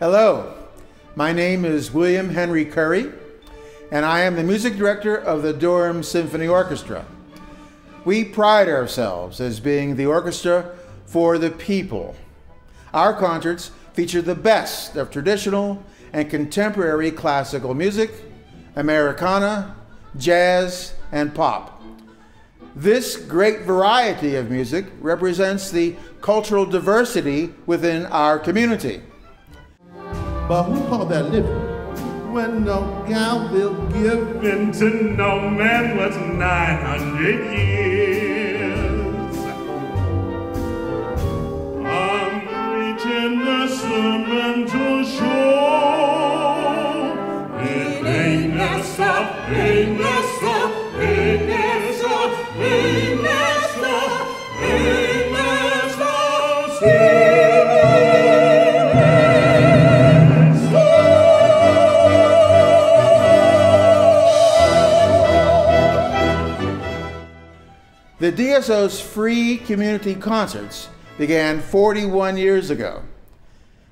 Hello, my name is William Henry Curry, and I am the music director of the Durham Symphony Orchestra. We pride ourselves as being the orchestra for the people. Our concerts feature the best of traditional and contemporary classical music, Americana, jazz, and pop. This great variety of music represents the cultural diversity within our community. But who called that living? When no gal will give in to no man was 900 years. I'm reaching the sermon to show it ain't that stuff, ain't that The DSO's free community concerts began 41 years ago.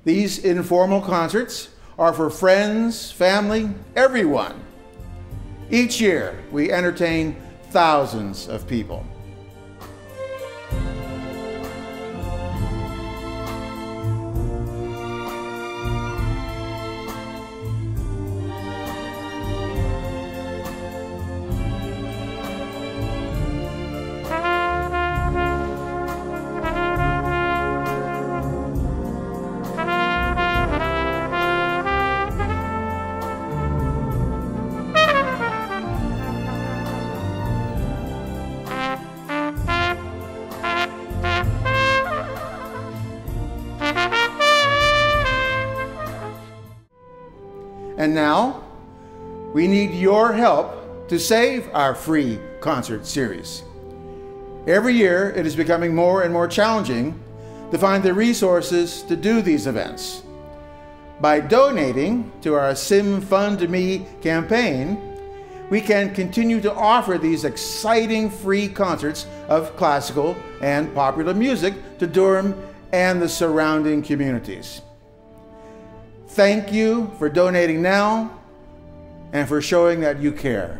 These informal concerts are for friends, family, everyone. Each year, we entertain thousands of people. And now, we need your help to save our free concert series. Every year, it is becoming more and more challenging to find the resources to do these events. By donating to our Sim Fund Me campaign, we can continue to offer these exciting free concerts of classical and popular music to Durham and the surrounding communities. Thank you for donating now and for showing that you care.